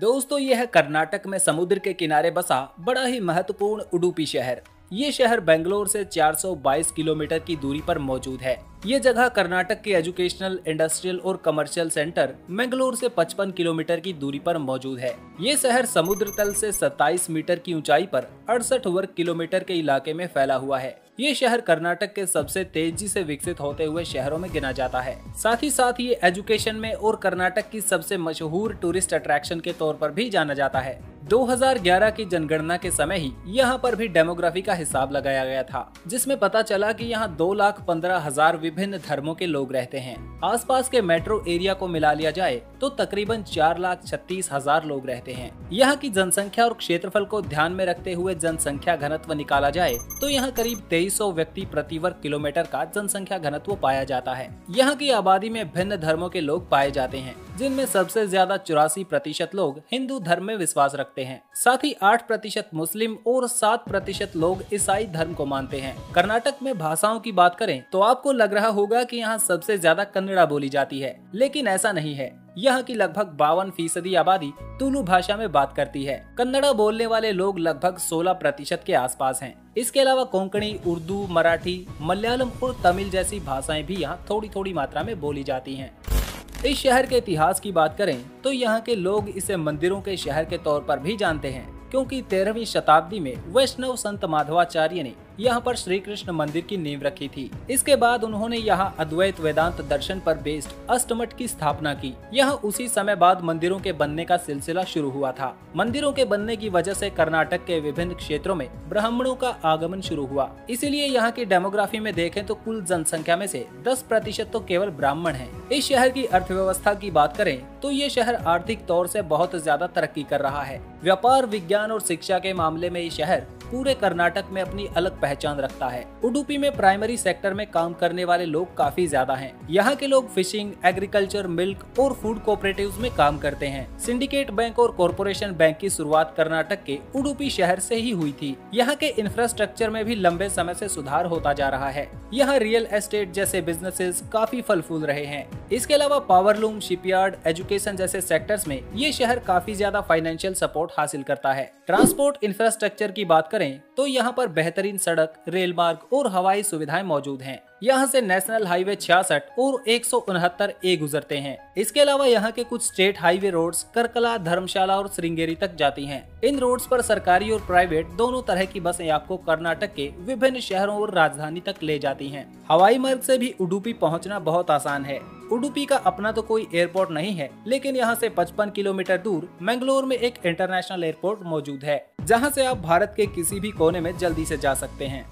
दोस्तों, यह कर्नाटक में समुद्र के किनारे बसा बड़ा ही महत्वपूर्ण उडुपी शहर। ये शहर बेंगलोर से 422 किलोमीटर की दूरी पर मौजूद है। ये जगह कर्नाटक के एजुकेशनल, इंडस्ट्रियल और कमर्शियल सेंटर मैंगलोर से 55 किलोमीटर की दूरी पर मौजूद है। ये शहर समुद्र तल से 27 मीटर की ऊंचाई पर अड़सठ वर्ग किलोमीटर के इलाके में फैला हुआ है। ये शहर कर्नाटक के सबसे तेज़ी से विकसित होते हुए शहरों में गिना जाता है। साथ ही साथ ये एजुकेशन में और कर्नाटक की सबसे मशहूर टूरिस्ट अट्रैक्शन के तौर पर भी जाना जाता है। 2011 की जनगणना के समय ही यहाँ पर भी डेमोग्राफी का हिसाब लगाया गया था, जिसमें पता चला कि यहाँ दो लाख पंद्रह हज़ार विभिन्न धर्मों के लोग रहते हैं। आसपास के मेट्रो एरिया को मिला लिया जाए तो तकरीबन चार लाख छत्तीस हज़ार लोग रहते हैं। यहाँ की जनसंख्या और क्षेत्रफल को ध्यान में रखते हुए जनसंख्या घनत्व निकाला जाए तो यहाँ करीब तेईस व्यक्ति प्रति वर्ग किलोमीटर का जनसंख्या घनत्व पाया जाता है। यहाँ की आबादी में भिन्न धर्मों के लोग पाए जाते हैं, जिनमें सबसे ज़्यादा चौरासी प्रतिशत लोग हिंदू धर्म में विश्वास रखते हैं साथ ही आठ प्रतिशत मुस्लिम और सात प्रतिशत लोग ईसाई धर्म को मानते हैं कर्नाटक में भाषाओं की बात करें तो आपको लग रहा होगा कि यहाँ सबसे ज़्यादा कन्नड़ा बोली जाती है, लेकिन ऐसा नहीं है यहाँ की लगभग बावन फ़ीसदी आबादी तुलु भाषा में बात करती है कन्नड़ा बोलने वाले लोग लगभग 16 प्रतिशत के आसपास हैं। इसके अलावा कोंकणी, उर्दू, मराठी, मलयालम और तमिल जैसी भाषाएँ भी यहाँ थोड़ी थोड़ी मात्रा में बोली जाती हैं। इस शहर के इतिहास की बात करें तो यहाँ के लोग इसे मंदिरों के शहर के तौर पर भी जानते हैं, क्योंकि तेरहवीं शताब्दी में वैष्णव संत माधवाचार्य ने यहाँ पर श्री कृष्ण मंदिर की नींव रखी थी। इसके बाद उन्होंने यहाँ अद्वैत वेदांत दर्शन पर बेस्ड अष्टमठ की स्थापना की। यहाँ उसी समय बाद मंदिरों के बनने का सिलसिला शुरू हुआ था। मंदिरों के बनने की वजह से कर्नाटक के विभिन्न क्षेत्रों में ब्राह्मणों का आगमन शुरू हुआ। इसीलिए यहाँ की डेमोग्राफी में देखें तो कुल जनसंख्या में से 10 प्रतिशत तो केवल ब्राह्मण हैं। इस शहर की अर्थव्यवस्था की बात करें तो ये शहर आर्थिक तौर से बहुत ज़्यादा तरक्की कर रहा है। व्यापार, विज्ञान और शिक्षा के मामले में ये शहर पूरे कर्नाटक में अपनी अलग पहचान रखता है। उडुपी में प्राइमरी सेक्टर में काम करने वाले लोग काफ़ी ज़्यादा हैं। यहाँ के लोग फिशिंग एग्रीकल्चर मिल्क और फ़ूड कोऑपरेटिव में काम करते हैं। सिंडिकेट बैंक और कॉरपोरेशन बैंक की शुरुआत कर्नाटक के उडुपी शहर से ही हुई थी। यहाँ के इंफ्रास्ट्रक्चर में भी लंबे समय से सुधार होता जा रहा है। यहाँ रियल एस्टेट जैसे बिजनेसेस काफ़ी फल फूल रहे हैं। इसके अलावा पावरलूम शिपयार्ड एजुकेशन जैसे सेक्टर्स में ये शहर काफ़ी ज़्यादा फाइनेंशियल सपोर्ट हासिल करता है। ट्रांसपोर्ट इंफ्रास्ट्रक्चर की बात करें तो यहाँ पर बेहतरीन सड़क रेल मार्ग और हवाई सुविधाएँ मौजूद हैं। यहाँ से नेशनल हाईवे छियासठ और एक सौ उनहत्तर ए गुजरते हैं इसके अलावा यहाँ के कुछ state highway roads Karkala, Dharmasthala और श्रृंगेरी तक जाती हैं। इन रोड्स पर सरकारी और प्राइवेट दोनों तरह की बसें आपको कर्नाटक के विभिन्न शहरों और राजधानी तक ले जाती हैं। हवाई मार्ग से भी उडुपी पहुँचना बहुत आसान है उडुपी का अपना तो कोई एयरपोर्ट नहीं है, लेकिन यहाँ से 55 किलोमीटर दूर मैंगलोर में एक इंटरनेशनल एयरपोर्ट मौजूद है, जहाँ से आप भारत के किसी भी कोने में जल्दी से जा सकते हैं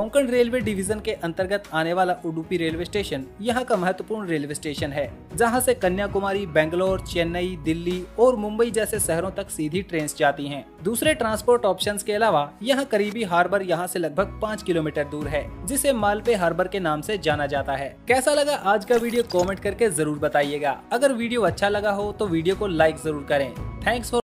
कोंकण रेलवे डिवीज़न के अंतर्गत आने वाला उडुपी रेलवे स्टेशन यहाँ का महत्वपूर्ण रेलवे स्टेशन है, जहाँ से कन्याकुमारी, बेंगलोर, चेन्नई, दिल्ली और मुंबई जैसे शहरों तक सीधी ट्रेन जाती हैं। दूसरे ट्रांसपोर्ट ऑप्शन के अलावा यहाँ करीबी हार्बर यहाँ से लगभग पाँच किलोमीटर दूर है, जिसे मालपे हार्बर के नाम से जाना जाता है। कैसा लगा आज का वीडियो कॉमेंट करके ज़रूर बताइएगा। अगर वीडियो अच्छा लगा हो तो वीडियो को लाइक ज़रूर करें। Thanks for